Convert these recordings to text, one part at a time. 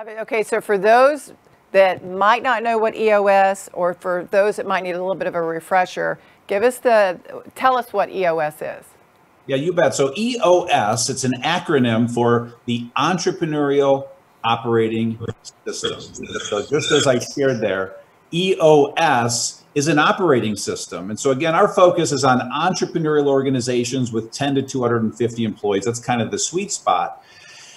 love it. Okay, so for those that might not know what EOS, or for those that might need a little bit of a refresher, give us the, tell us what EOS is. Yeah, you bet. So EOS, it's an acronym for the Entrepreneurial Operating System. So just as I shared there, EOS is an operating system. And so again, our focus is on entrepreneurial organizations with 10 to 250 employees. That's kind of the sweet spot.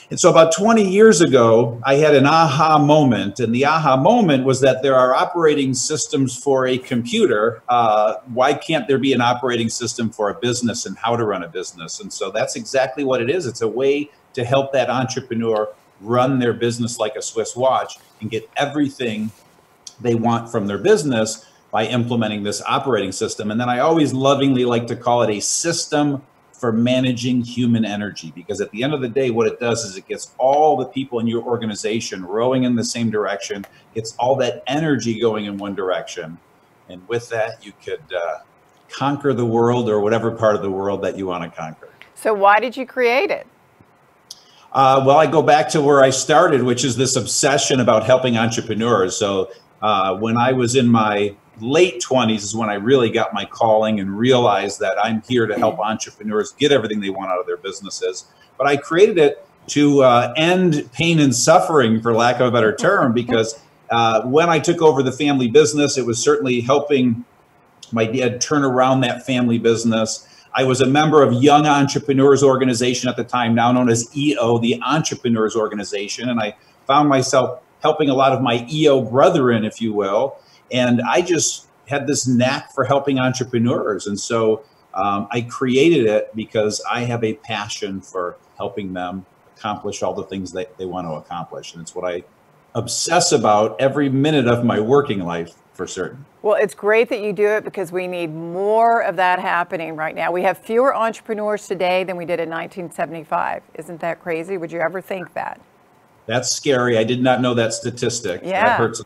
And so about 20 years ago, I had an aha moment. And the aha moment was that there are operating systems for a computer. Uh, why can't there be an operating system for a business and how to run a business? And so that's exactly what it is. It's a way to help that entrepreneur run their business like a Swiss watch and get everything they want from their business by implementing this operating system. And then I always lovingly like to call it a system for managing human energy because at the end of the day what it does is it gets all the people in your organization rowing in the same direction gets all that energy going in one direction. And with that you could uh, conquer the world or whatever part of the world that you want to conquer. So why did you create it? Uh, well i go back to where i started which is this obsession about helping entrepreneurs. So uh, when i was in my late 20s is when I really got my calling and realized that I'm here to help entrepreneurs get everything they want out of their businesses. But I created it to uh, end pain and suffering, for lack of a better term, because uh, when I took over the family business, it was certainly helping my dad turn around that family business. I was a member of Young Entrepreneurs Organization at the time, now known as EO, the Entrepreneurs Organization, and I found myself helping a lot of my EO brethren, if you will, and I just had this knack for helping entrepreneurs. And so um, I created it because I have a passion for helping them accomplish all the things that they want to accomplish. And it's what I obsess about every minute of my working life for certain. Well, it's great that you do it because we need more of that happening right now. We have fewer entrepreneurs today than we did in 1975. Isn't that crazy? Would you ever think that? That's scary. I did not know that statistic. Yeah. That hurts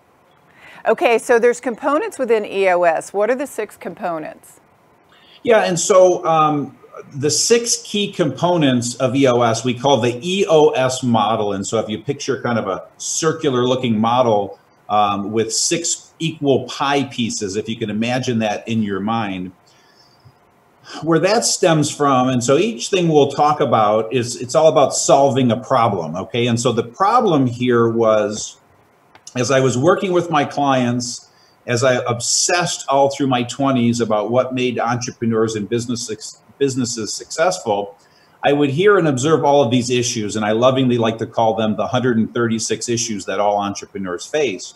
Okay, so there's components within EOS. What are the six components? Yeah, and so um, the six key components of EOS we call the EOS model. And so if you picture kind of a circular looking model um, with six equal pie pieces, if you can imagine that in your mind, where that stems from and so each thing we'll talk about is it's all about solving a problem okay and so the problem here was as I was working with my clients, as I obsessed all through my 20s about what made entrepreneurs and business, businesses successful, I would hear and observe all of these issues, and I lovingly like to call them the 136 issues that all entrepreneurs face.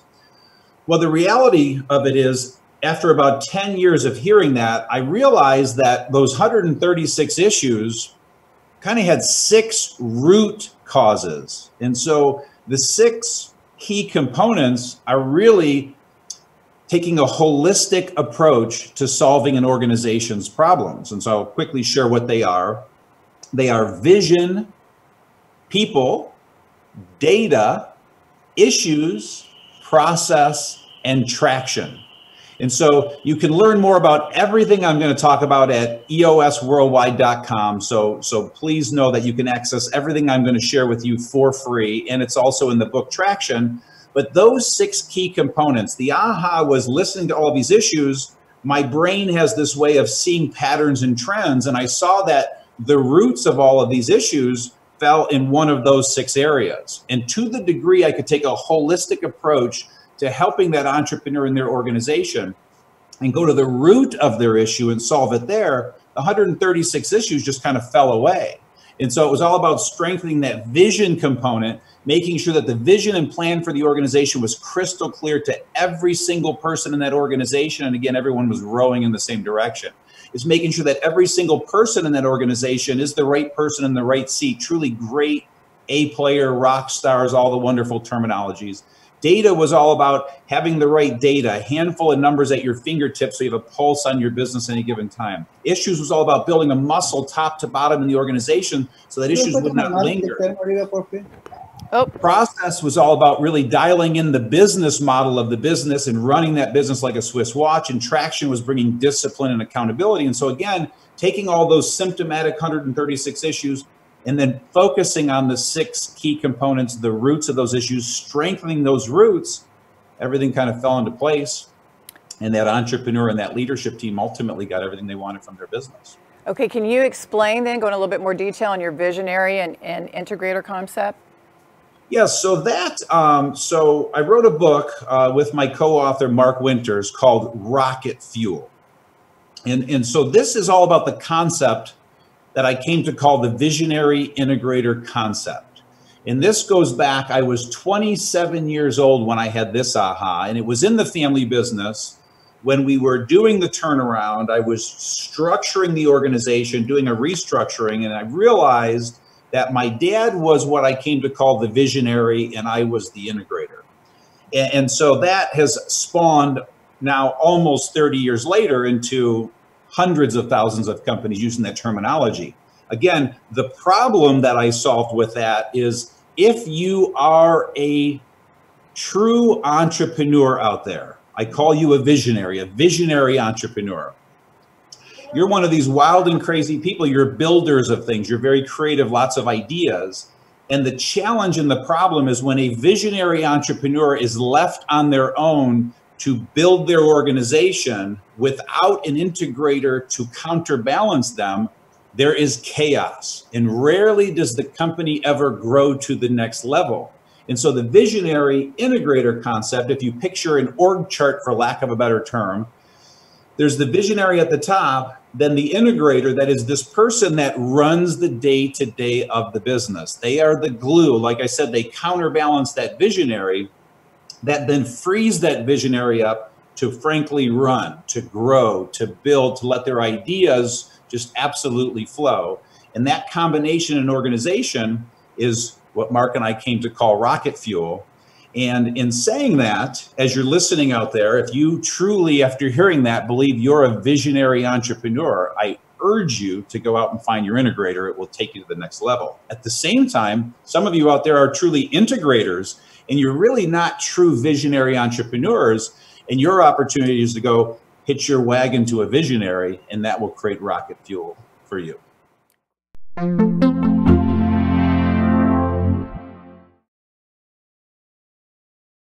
Well, the reality of it is, after about 10 years of hearing that, I realized that those 136 issues kind of had six root causes. And so the six key components are really taking a holistic approach to solving an organization's problems. And so I'll quickly share what they are. They are vision, people, data, issues, process, and traction. And so you can learn more about everything I'm going to talk about at eosworldwide.com. So, so please know that you can access everything I'm going to share with you for free. And it's also in the book Traction. But those six key components, the aha was listening to all these issues. My brain has this way of seeing patterns and trends. And I saw that the roots of all of these issues fell in one of those six areas. And to the degree I could take a holistic approach to helping that entrepreneur in their organization and go to the root of their issue and solve it there, 136 issues just kind of fell away. And so it was all about strengthening that vision component, making sure that the vision and plan for the organization was crystal clear to every single person in that organization. And again, everyone was rowing in the same direction. Is making sure that every single person in that organization is the right person in the right seat, truly great A player, rock stars, all the wonderful terminologies. Data was all about having the right data, a handful of numbers at your fingertips so you have a pulse on your business any given time. Issues was all about building a muscle top to bottom in the organization so that issues would not linger. Oh. Process was all about really dialing in the business model of the business and running that business like a Swiss watch. And traction was bringing discipline and accountability. And so, again, taking all those symptomatic 136 issues and then focusing on the six key components, the roots of those issues, strengthening those roots, everything kind of fell into place. And that entrepreneur and that leadership team ultimately got everything they wanted from their business. Okay, can you explain then, go in a little bit more detail on your visionary and, and integrator concept? Yes, so that, um, so I wrote a book uh, with my co-author Mark Winters called Rocket Fuel. And, and so this is all about the concept that I came to call the visionary integrator concept. And this goes back, I was 27 years old when I had this aha, and it was in the family business when we were doing the turnaround. I was structuring the organization, doing a restructuring, and I realized that my dad was what I came to call the visionary and I was the integrator. And, so that has spawned now almost 30 years later into hundreds of thousands of companies using that terminology. Again, the problem that I solved with that is if you are a true entrepreneur out there, I call you a visionary, a visionary entrepreneur you're one of these wild and crazy people. You're builders of things. You're very creative, lots of ideas. And the challenge and the problem is when a visionary entrepreneur is left on their own to build their organization without an integrator to counterbalance them, there is chaos. And rarely does the company ever grow to the next level. And so the visionary integrator concept, if you picture an org chart, for lack of a better term, there's the visionary at the top, then the integrator, that is this person that runs the day to day of the business. They are the glue. Like I said, they counterbalance that visionary that then frees that visionary up to frankly run, to grow, to build, to let their ideas just absolutely flow. And that combination in organization is what Mark and I came to call rocket fuel. And in saying that, as you're listening out there, if you truly, after hearing that, believe you're a visionary entrepreneur, I urge you to go out and find your integrator. It will take you to the next level. At the same time, some of you out there are truly integrators and you're really not true visionary entrepreneurs. And your opportunity is to go hitch your wagon to a visionary, and that will create rocket fuel for you.